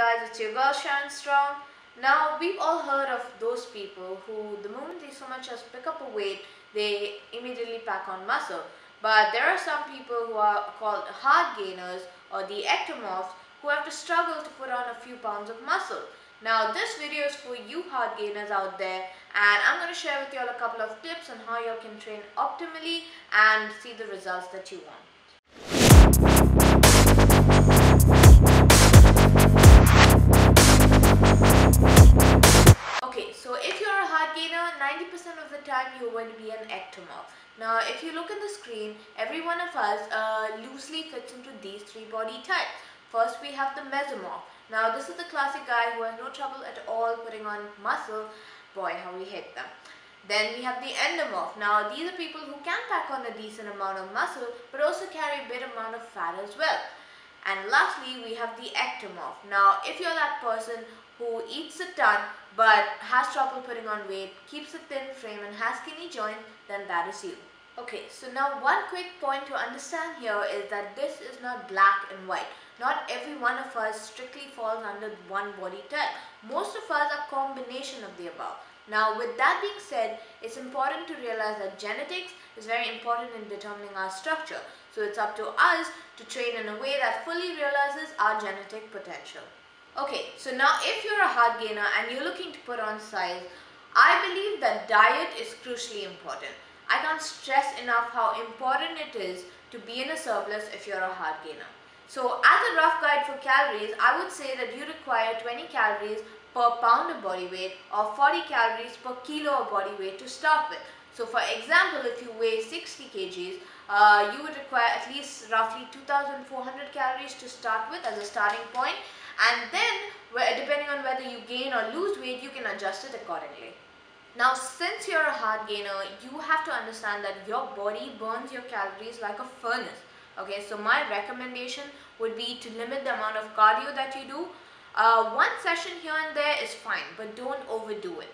guys, it's your girl Sharon Strong. Now, we've all heard of those people who, the moment they so much as pick up a weight, they immediately pack on muscle. But there are some people who are called hard gainers or the ectomorphs who have to struggle to put on a few pounds of muscle. Now, this video is for you hard gainers out there and I'm going to share with you all a couple of tips on how you can train optimally and see the results that you want. Time you're going to be an ectomorph. Now, if you look at the screen, every one of us uh, loosely fits into these three body types. First, we have the mesomorph. Now, this is the classic guy who has no trouble at all putting on muscle. Boy, how we hate them. Then we have the endomorph. Now, these are people who can pack on a decent amount of muscle, but also carry a bit amount of fat as well. And lastly, we have the ectomorph. Now, if you're that person who eats a ton but has trouble putting on weight, keeps a thin frame and has skinny joints, then that is you. Okay, so now one quick point to understand here is that this is not black and white. Not every one of us strictly falls under one body type. Most of us are combination of the above. Now with that being said, it's important to realize that genetics is very important in determining our structure. So it's up to us to train in a way that fully realizes our genetic potential. Okay, so now if you're a hard gainer and you're looking to put on size, I believe that diet is crucially important. I can't stress enough how important it is to be in a surplus if you're a hard gainer. So as a rough guide for calories, I would say that you require 20 calories per pound of body weight or 40 calories per kilo of body weight to start with. So for example, if you weigh 60 kgs, uh, you would require at least roughly 2400 calories to start with as a starting point and then depending on whether you gain or lose weight you can adjust it accordingly. Now since you're a hard gainer you have to understand that your body burns your calories like a furnace. Okay so my recommendation would be to limit the amount of cardio that you do. Uh, one session here and there is fine but don't overdo it.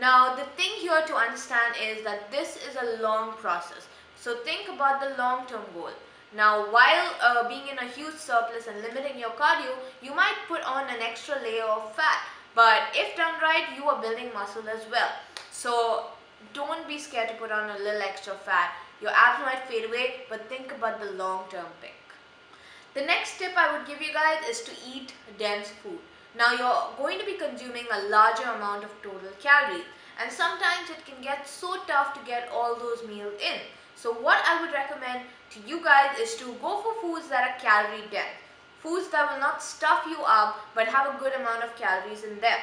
Now the thing here to understand is that this is a long process. So think about the long term goal. Now while uh, being in a huge surplus and limiting your cardio, you might put on an extra layer of fat. But if done right, you are building muscle as well. So don't be scared to put on a little extra fat. Your abs might fade away, but think about the long term pick. The next tip I would give you guys is to eat dense food. Now you're going to be consuming a larger amount of total calories and sometimes it can get so tough to get all those meals in. So what I would recommend to you guys is to go for foods that are calorie dense. Foods that will not stuff you up but have a good amount of calories in them.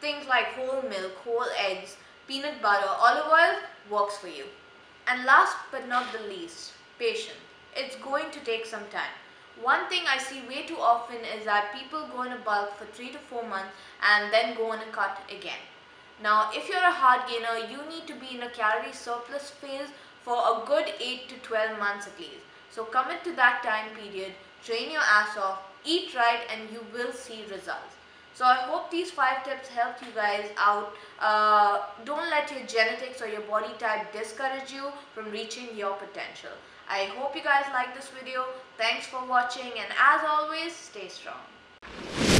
Things like whole milk, whole eggs, peanut butter, olive oil works for you. And last but not the least, patience. It's going to take some time. One thing I see way too often is that people go on a bulk for 3 to 4 months and then go on a cut again. Now, if you're a hard gainer, you need to be in a calorie surplus phase for a good 8 to 12 months at least. So commit to that time period, train your ass off, eat right and you will see results. So I hope these 5 tips helped you guys out. Uh, don't let your genetics or your body type discourage you from reaching your potential. I hope you guys like this video. Thanks for watching and as always, stay strong.